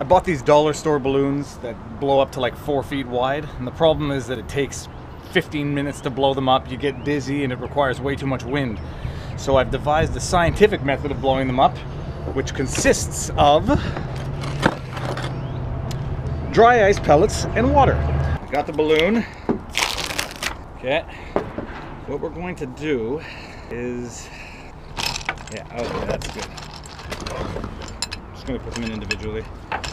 I bought these dollar store balloons that blow up to like four feet wide, and the problem is that it takes 15 minutes to blow them up. You get dizzy and it requires way too much wind. So I've devised a scientific method of blowing them up, which consists of dry ice pellets and water. I got the balloon. Okay. What we're going to do is, yeah, okay, that's good. Just gonna put them in individually. Okay.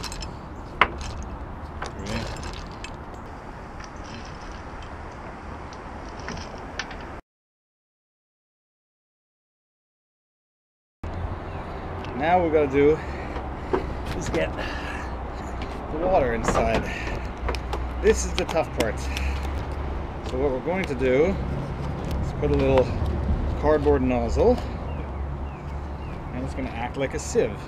Now what we gotta do is get the water inside. This is the tough part. So what we're going to do is put a little cardboard nozzle and it's going to act like a sieve.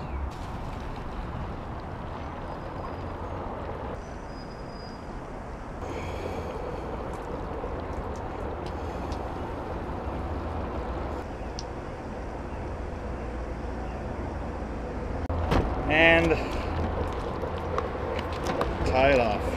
And tie it off.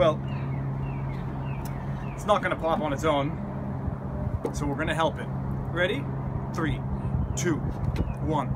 Well, it's not gonna pop on its own, so we're gonna help it. Ready? Three, two, one.